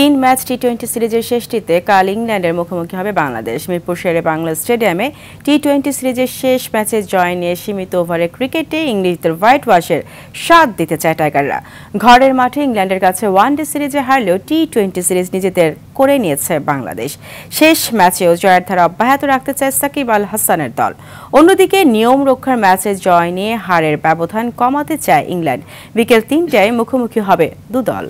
তিন match T twenty সিরিজের শেষটিতে কাল ইংল্যান্ডের মুখোমুখি হবে বাংলাদেশ। মিরপুর শেরে বাংলা স্টেডিয়ামে টি টোয়েন্টি সিরিজের শেষ ম্যাচে জয় নিয়ে সীমিত ওভারে ক্রিকেটে ইংলিশদের হোয়াইট ওয়াশের স্বাদ দিতে চায় টাইগাররা। ঘরের মাঠে ইংল্যান্ডের কাছে ওয়ানডে সিরিজে হারলেও টি টোয়েন্টি সিরিজ নিজেদের করে নিয়েছে বাংলাদেশ। শেষ ম্যাচেও জয়ের ধারা অব্যাহত রাখতে চায় সাকিব আল হাসানের দল। অন্যদিকে নিয়ম রক্ষার ম্যাচে জয় নিয়ে হারের ব্যবধান কমাতে চায় ইংল্যান্ড। বিকেল তিনটায় মুখোমুখি হবে দু দল